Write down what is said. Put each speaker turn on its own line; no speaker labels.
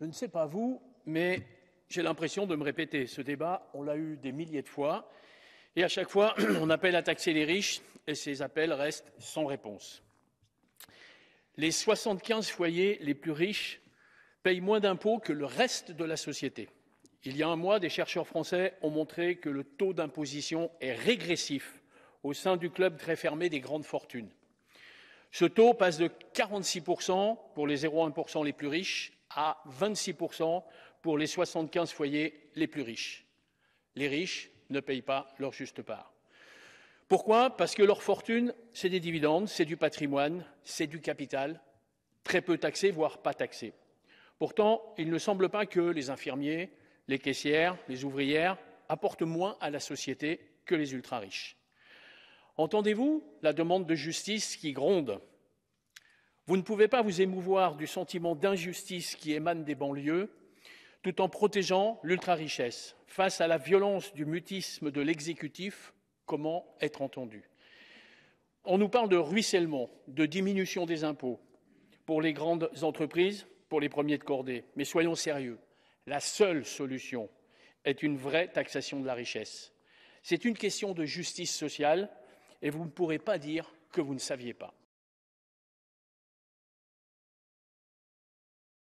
Je ne sais pas vous, mais j'ai l'impression de me répéter. Ce débat, on l'a eu des milliers de fois, et à chaque fois, on appelle à taxer les riches, et ces appels restent sans réponse. Les 75 foyers les plus riches payent moins d'impôts que le reste de la société. Il y a un mois, des chercheurs français ont montré que le taux d'imposition est régressif au sein du club très fermé des grandes fortunes. Ce taux passe de 46% pour les 0,1% les plus riches à 26% pour les 75 foyers les plus riches. Les riches ne payent pas leur juste part. Pourquoi? Parce que leur fortune, c'est des dividendes, c'est du patrimoine, c'est du capital, très peu taxé, voire pas taxé. Pourtant, il ne semble pas que les infirmiers, les caissières, les ouvrières apportent moins à la société que les ultra-riches. Entendez-vous la demande de justice qui gronde? Vous ne pouvez pas vous émouvoir du sentiment d'injustice qui émane des banlieues tout en protégeant l'ultra-richesse. Face à la violence du mutisme de l'exécutif, comment être entendu? On nous parle de ruissellement, de diminution des impôts pour les grandes entreprises, pour les premiers de cordée. Mais soyons sérieux, la seule solution est une vraie taxation de la richesse. C'est une question de justice sociale et vous ne pourrez pas dire que vous ne saviez pas.